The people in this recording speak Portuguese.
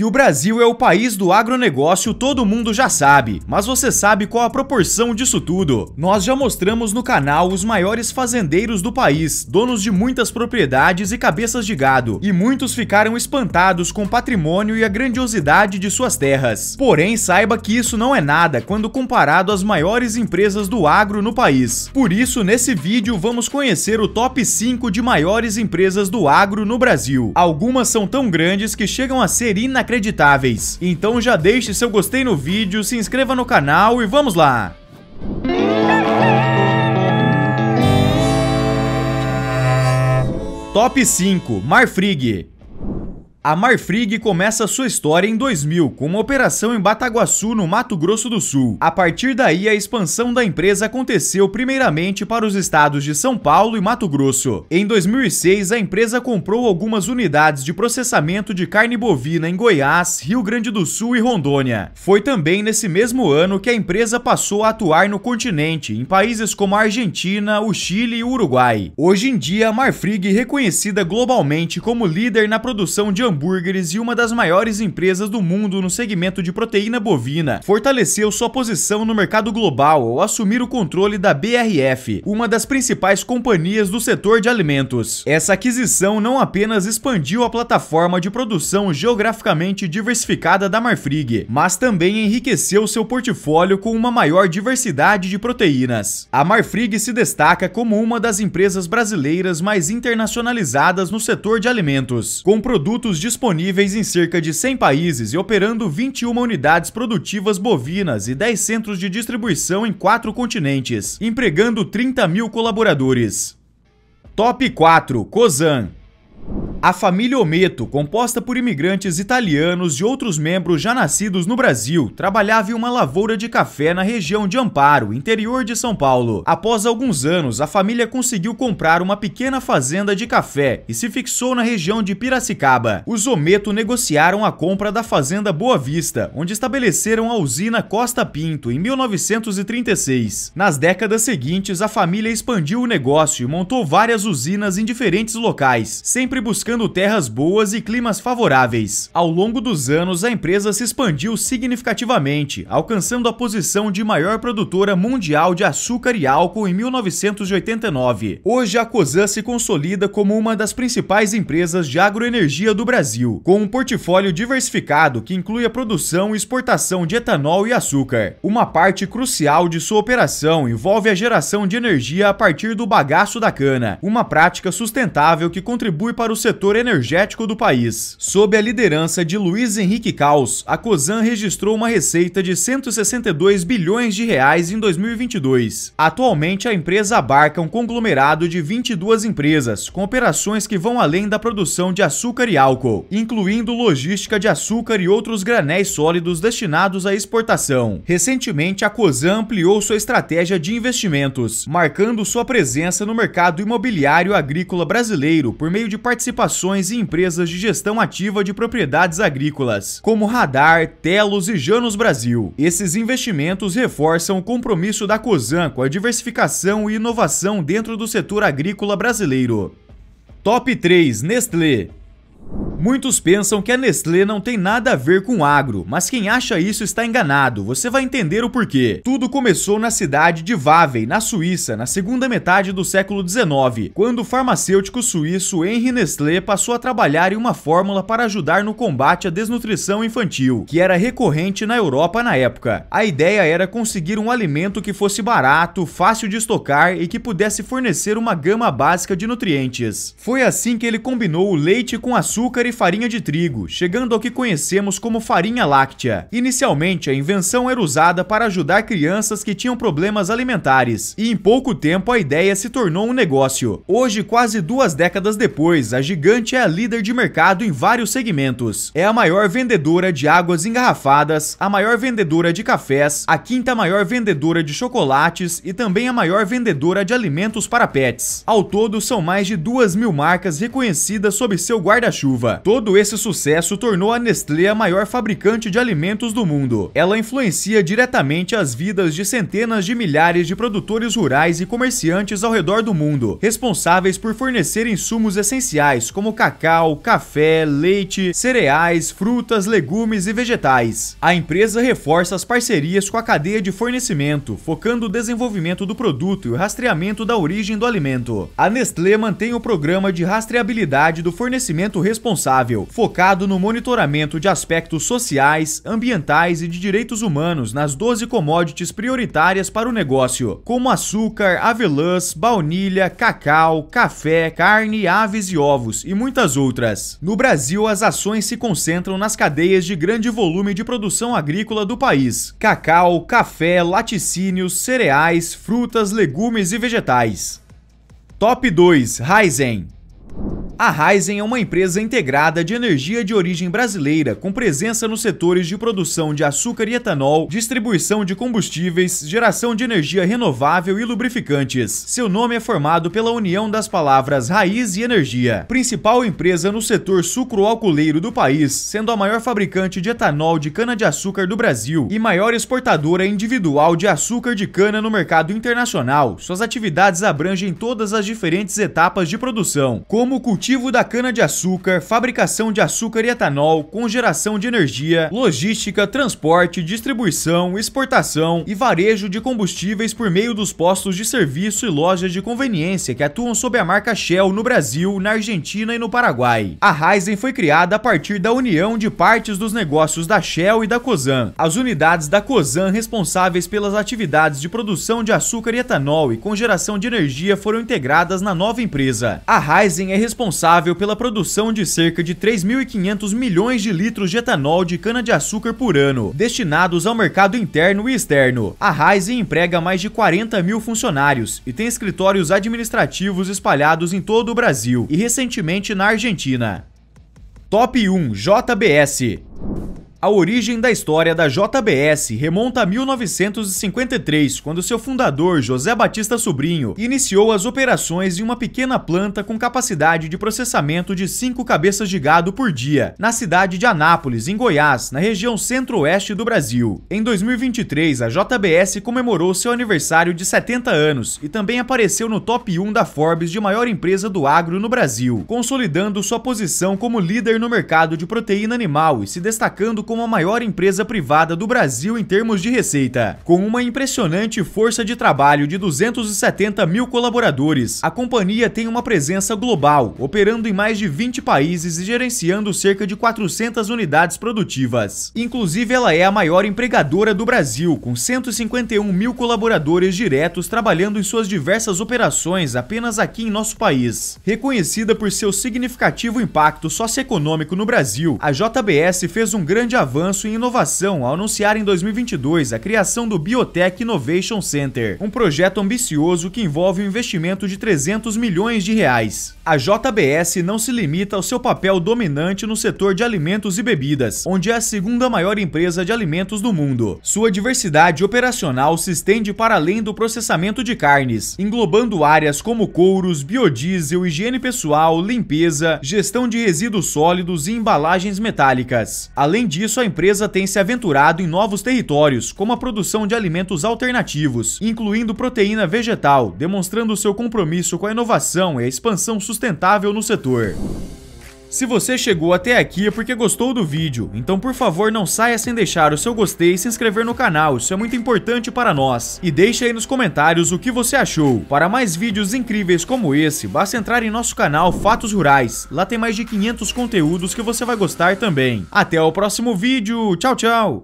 Que o Brasil é o país do agronegócio todo mundo já sabe, mas você sabe qual a proporção disso tudo? Nós já mostramos no canal os maiores fazendeiros do país, donos de muitas propriedades e cabeças de gado, e muitos ficaram espantados com o patrimônio e a grandiosidade de suas terras. Porém, saiba que isso não é nada quando comparado às maiores empresas do agro no país. Por isso, nesse vídeo vamos conhecer o top 5 de maiores empresas do agro no Brasil. Algumas são tão grandes que chegam a ser inacreditáveis. Então já deixe seu gostei no vídeo, se inscreva no canal e vamos lá! Top 5 Marfrig a Marfrig começa sua história em 2000 com uma operação em Bataguaçu, no Mato Grosso do Sul. A partir daí, a expansão da empresa aconteceu primeiramente para os estados de São Paulo e Mato Grosso. Em 2006, a empresa comprou algumas unidades de processamento de carne bovina em Goiás, Rio Grande do Sul e Rondônia. Foi também nesse mesmo ano que a empresa passou a atuar no continente, em países como a Argentina, o Chile e o Uruguai. Hoje em dia, a Marfrig é reconhecida globalmente como líder na produção de hambúrgueres e uma das maiores empresas do mundo no segmento de proteína bovina, fortaleceu sua posição no mercado global ao assumir o controle da BRF, uma das principais companhias do setor de alimentos. Essa aquisição não apenas expandiu a plataforma de produção geograficamente diversificada da Marfrig, mas também enriqueceu seu portfólio com uma maior diversidade de proteínas. A Marfrig se destaca como uma das empresas brasileiras mais internacionalizadas no setor de alimentos, com produtos disponíveis em cerca de 100 países e operando 21 unidades produtivas bovinas e 10 centros de distribuição em quatro continentes, empregando 30 mil colaboradores. Top 4 Cosan a família Ometo, composta por imigrantes italianos e outros membros já nascidos no Brasil, trabalhava em uma lavoura de café na região de Amparo, interior de São Paulo. Após alguns anos, a família conseguiu comprar uma pequena fazenda de café e se fixou na região de Piracicaba. Os Ometo negociaram a compra da fazenda Boa Vista, onde estabeleceram a usina Costa Pinto em 1936. Nas décadas seguintes, a família expandiu o negócio e montou várias usinas em diferentes locais, sempre buscando buscando terras boas e climas favoráveis. Ao longo dos anos, a empresa se expandiu significativamente, alcançando a posição de maior produtora mundial de açúcar e álcool em 1989. Hoje, a Cosan se consolida como uma das principais empresas de agroenergia do Brasil, com um portfólio diversificado que inclui a produção e exportação de etanol e açúcar. Uma parte crucial de sua operação envolve a geração de energia a partir do bagaço da cana, uma prática sustentável que contribui para o setor setor energético do país. Sob a liderança de Luiz Henrique Caos, a Cosan registrou uma receita de 162 bilhões de reais em 2022. Atualmente, a empresa abarca um conglomerado de 22 empresas, com operações que vão além da produção de açúcar e álcool, incluindo logística de açúcar e outros granéis sólidos destinados à exportação. Recentemente, a Cosan ampliou sua estratégia de investimentos, marcando sua presença no mercado imobiliário agrícola brasileiro por meio de participação participações em empresas de gestão ativa de propriedades agrícolas, como Radar, Telos e Janos Brasil. Esses investimentos reforçam o compromisso da COSAN com a diversificação e inovação dentro do setor agrícola brasileiro. Top 3 Nestlé Muitos pensam que a Nestlé não tem nada a ver com agro, mas quem acha isso está enganado. Você vai entender o porquê. Tudo começou na cidade de Wavre, na Suíça, na segunda metade do século XIX, quando o farmacêutico suíço Henri Nestlé passou a trabalhar em uma fórmula para ajudar no combate à desnutrição infantil, que era recorrente na Europa na época. A ideia era conseguir um alimento que fosse barato, fácil de estocar e que pudesse fornecer uma gama básica de nutrientes. Foi assim que ele combinou o leite com açúcar e farinha de trigo, chegando ao que conhecemos como farinha láctea. Inicialmente, a invenção era usada para ajudar crianças que tinham problemas alimentares, e em pouco tempo a ideia se tornou um negócio. Hoje, quase duas décadas depois, a gigante é a líder de mercado em vários segmentos. É a maior vendedora de águas engarrafadas, a maior vendedora de cafés, a quinta maior vendedora de chocolates e também a maior vendedora de alimentos para pets. Ao todo, são mais de duas mil marcas reconhecidas sob seu guarda-chuva. Todo esse sucesso tornou a Nestlé a maior fabricante de alimentos do mundo. Ela influencia diretamente as vidas de centenas de milhares de produtores rurais e comerciantes ao redor do mundo, responsáveis por fornecer insumos essenciais como cacau, café, leite, cereais, frutas, legumes e vegetais. A empresa reforça as parcerias com a cadeia de fornecimento, focando o desenvolvimento do produto e o rastreamento da origem do alimento. A Nestlé mantém o programa de rastreabilidade do fornecimento responsável, focado no monitoramento de aspectos sociais, ambientais e de direitos humanos nas 12 commodities prioritárias para o negócio, como açúcar, avelãs, baunilha, cacau, café, carne, aves e ovos e muitas outras. No Brasil, as ações se concentram nas cadeias de grande volume de produção agrícola do país: cacau, café, laticínios, cereais, frutas, legumes e vegetais. Top 2 Raizen a Raizen é uma empresa integrada de energia de origem brasileira, com presença nos setores de produção de açúcar e etanol, distribuição de combustíveis, geração de energia renovável e lubrificantes. Seu nome é formado pela união das palavras raiz e energia. Principal empresa no setor sucroalcooleiro do país, sendo a maior fabricante de etanol de cana-de-açúcar do Brasil e maior exportadora individual de açúcar de cana no mercado internacional. Suas atividades abrangem todas as diferentes etapas de produção, como o cultivo cultivo da cana-de-açúcar, fabricação de açúcar e etanol, congeração de energia, logística, transporte, distribuição, exportação e varejo de combustíveis por meio dos postos de serviço e lojas de conveniência que atuam sob a marca Shell no Brasil, na Argentina e no Paraguai. A Raizen foi criada a partir da união de partes dos negócios da Shell e da Cosan. As unidades da Cosan responsáveis pelas atividades de produção de açúcar e etanol e congeração de energia foram integradas na nova empresa. A Raizen é responsável responsável pela produção de cerca de 3.500 milhões de litros de etanol de cana-de-açúcar por ano, destinados ao mercado interno e externo. A Raizen emprega mais de 40 mil funcionários e tem escritórios administrativos espalhados em todo o Brasil e recentemente na Argentina. Top 1 JBS a origem da história da JBS remonta a 1953, quando seu fundador, José Batista Sobrinho, iniciou as operações em uma pequena planta com capacidade de processamento de 5 cabeças de gado por dia, na cidade de Anápolis, em Goiás, na região centro-oeste do Brasil. Em 2023, a JBS comemorou seu aniversário de 70 anos e também apareceu no top 1 da Forbes de maior empresa do agro no Brasil, consolidando sua posição como líder no mercado de proteína animal e se destacando como a maior empresa privada do Brasil em termos de receita. Com uma impressionante força de trabalho de 270 mil colaboradores, a companhia tem uma presença global, operando em mais de 20 países e gerenciando cerca de 400 unidades produtivas. Inclusive, ela é a maior empregadora do Brasil, com 151 mil colaboradores diretos trabalhando em suas diversas operações apenas aqui em nosso país. Reconhecida por seu significativo impacto socioeconômico no Brasil, a JBS fez um grande avanço em inovação ao anunciar em 2022 a criação do Biotech Innovation Center, um projeto ambicioso que envolve um investimento de 300 milhões de reais. A JBS não se limita ao seu papel dominante no setor de alimentos e bebidas, onde é a segunda maior empresa de alimentos do mundo. Sua diversidade operacional se estende para além do processamento de carnes, englobando áreas como couros, biodiesel, higiene pessoal, limpeza, gestão de resíduos sólidos e embalagens metálicas. Além disso, isso, a empresa tem se aventurado em novos territórios, como a produção de alimentos alternativos, incluindo proteína vegetal, demonstrando seu compromisso com a inovação e a expansão sustentável no setor. Se você chegou até aqui é porque gostou do vídeo, então por favor não saia sem deixar o seu gostei e se inscrever no canal, isso é muito importante para nós. E deixe aí nos comentários o que você achou. Para mais vídeos incríveis como esse, basta entrar em nosso canal Fatos Rurais, lá tem mais de 500 conteúdos que você vai gostar também. Até o próximo vídeo, tchau tchau!